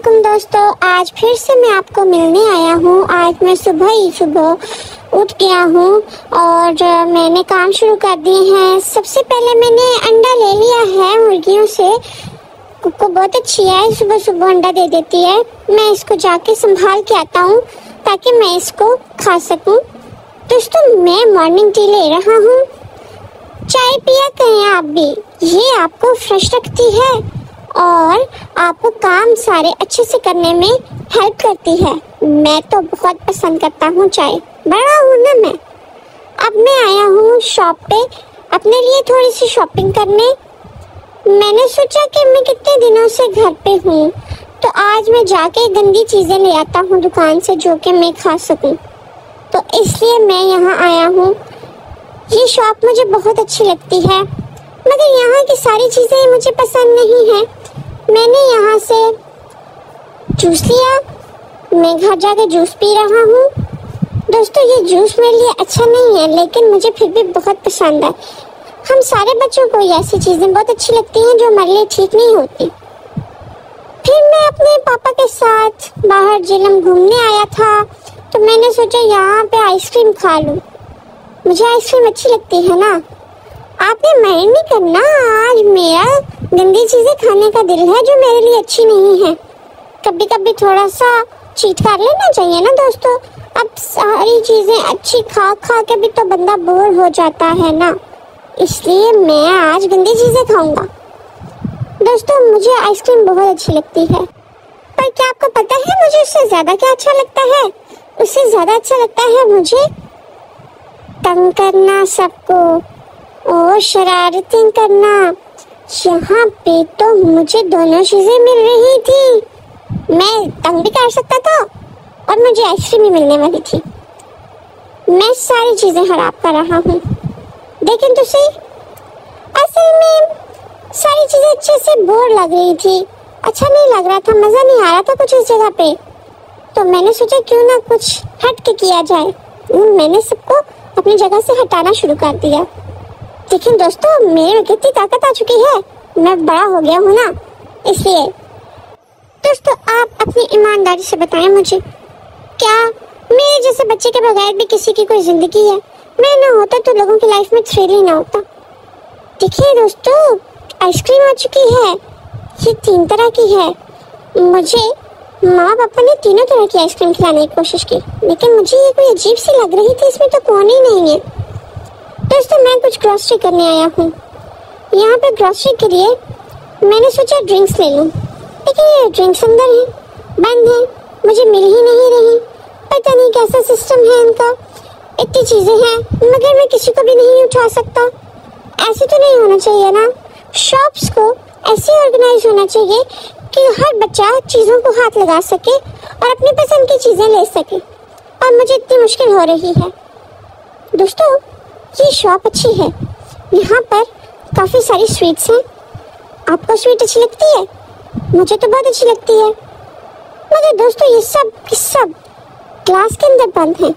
वालेकुम दोस्तों, आज फिर से मैं आपको मिलने आया हूँ। आज मैं सुबह ही सुबह उठ गया हूँ और मैंने काम शुरू कर दिए हैं। सबसे पहले मैंने अंडा ले लिया है मुर्गियों से। कुक्को बहुत अच्छी है, सुबह सुबह अंडा दे देती है। मैं इसको जाके संभाल के आता हूँ ताकि मैं इसको खा सकूँ। दोस्तों, मैं मॉर्निंग टी ले रहा हूँ। चाय पिया करें आप भी। ये आपको फ्रेश रखती है। और आपको काम सारे अच्छे से करने में हेल्प करती है। मैं तो बहुत पसंद करता हूँ चाय। बड़ा हूँ ना मैं। अब मैं आया हूँ शॉप पे। अपने लिए थोड़ी सी शॉपिंग करने। मैंने सोचा कि मैं कितने दिनों से घर पे हूँ। तो आज मैं जाके गंदी चीज़ें ले आता हूँ दुकान से जो कि मैं खा सकूँ। तो इसलिए मैं यहाँ आया हूँ। ये शॉप मुझे बहुत अच्छी लगती है। मगर यहाँ की सारी चीज़ें मुझे पसंद नहीं है। मैंने यहाँ से जूस लिया। मैं घर जाके जूस पी रहा हूँ। दोस्तों, ये जूस मेरे लिए अच्छा नहीं है, लेकिन मुझे फिर भी बहुत पसंद है। हम सारे बच्चों को ये ऐसी चीज़ें बहुत अच्छी लगती हैं जो हमारे लिए ठीक नहीं होती। फिर मैं अपने पापा के साथ बाहर जिलम घूमने आया था तो मैंने सोचा यहाँ पे आइसक्रीम खा लूँ। मुझे आइसक्रीम अच्छी लगती है ना। आपने माइंड नहीं करना आज मेरा गंदी चीज़ें खाने का दिल है जो मेरे लिए अच्छी नहीं है। कभी कभी थोड़ा सा चीट कर लेना चाहिए ना दोस्तों? अब सारी चीज़ें अच्छी खा खा के भी तो बंदा बोर हो जाता है ना। इसलिए मैं आज गंदी चीज़ें खाऊँगा। दोस्तों, मुझे आइसक्रीम बहुत अच्छी लगती है। पर क्या आपको पता है मुझे उससे ज़्यादा क्या अच्छा लगता है? उससे ज़्यादा अच्छा लगता है मुझे तंग करना सबको और शरारतें करना। यहाँ पे तो मुझे दोनों चीज़ें मिल रही थी। मैं तंग भी कर सकता था और मुझे आइसक्रीम भी मिलने वाली थी। मैं सारी चीज़ें खराब कर रहा हूँ। लेकिन तो सही। असल में सारी चीज़ें अच्छे से बोर लग रही थी। अच्छा नहीं लग रहा था, मज़ा नहीं आ रहा था कुछ इस जगह पे। तो मैंने सोचा क्यों ना कुछ हट के किया जाए। मैंने सबको अपनी जगह से हटाना शुरू कर दिया। लेकिन दोस्तों, मेरे में कितनी ताकत आ चुकी है। मैं बड़ा हो गया हूँ ना, इसलिए। दोस्तों, आप अपनी ईमानदारी से बताएँ मुझे, क्या मेरे जैसे बच्चे के बगैर भी किसी की कोई ज़िंदगी है? मैं ना होता तो लोगों की लाइफ में थ्रिल ही ना होता। देखिए दोस्तों आइसक्रीम आ चुकी है। ये तीन तरह की है। मुझे माँ पापा ने तीनों तरह की आइसक्रीम खिलाने की कोशिश की, लेकिन मुझे ये कोई अजीब सी लग रही थी, इसमें तो कौन ही नहीं है। दोस्तों मैं कुछ ग्रॉसरी करने आया हूँ। यहाँ पे ग्रॉसरी के लिए मैंने सोचा ड्रिंक्स ले लूँ। लेकिन ये ड्रिंक्स अंदर है, बंद है, मुझे मिल ही नहीं रही। पता नहीं कैसा सिस्टम है इनका। इतनी चीज़ें हैं, मगर मैं किसी को भी नहीं उठा सकता। ऐसे तो नहीं होना चाहिए ना। शॉप्स को ऐसे ऑर्गेनाइज होना चाहिए कि हर बच्चा चीज़ों को हाथ लगा सके और अपनी पसंद की चीज़ें ले सके। और मुझे इतनी मुश्किल हो रही है। दोस्तों ये शॉप अच्छी है। यहाँ पर काफ़ी सारी स्वीट्स हैं। आपको स्वीट अच्छी लगती है? मुझे तो बहुत अच्छी लगती है। मगर दोस्तों, ये सब ये सब ग्लास के अंदर बंद है।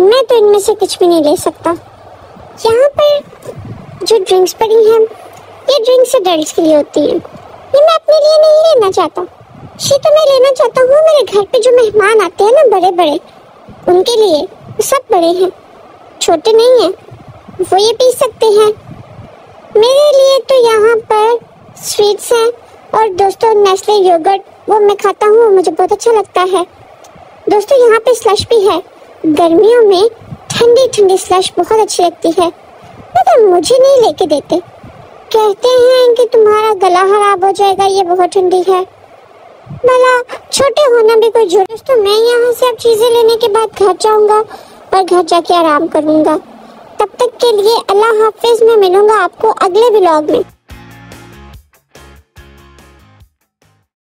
मैं तो इनमें से कुछ भी नहीं ले सकता। यहाँ पर जो ड्रिंक्स पड़ी हैं, ये ड्रिंक्स एडल्ट के लिए होती हैं। ये मैं अपने लिए नहीं लेना चाहता। ये तो मैं लेना चाहता हूँ। मेरे घर पे जो मेहमान आते हैं ना बड़े बड़े उनके लिए सब बड़े हैं। छोटे नहीं हैं। वो ये पी सकते हैं। मेरे लिए तो यहाँ पर स्वीट्स हैं और दोस्तों नेस्ले योगर्ट वो मैं खाता हूँ, मुझे बहुत अच्छा लगता है। दोस्तों, यहाँ पे स्लश भी है। गर्मियों में ठंडी ठंडी स्लश बहुत अच्छी लगती है। मगर मुझे नहीं लेके देते। कहते हैं कि तुम्हारा गला खराब हो जाएगा, ये बहुत ठंडी है। भला, छोटे होना भी कोई ज़रूरत दोस्तों, मैं यहाँ से अब चीज़ें लेने के बाद घर जाऊँगा। और घर जाके आराम करूँगा। तब तक के लिए अल्लाह हाफिज, मैं मिलूँगा आपको अगले ब्लॉग में।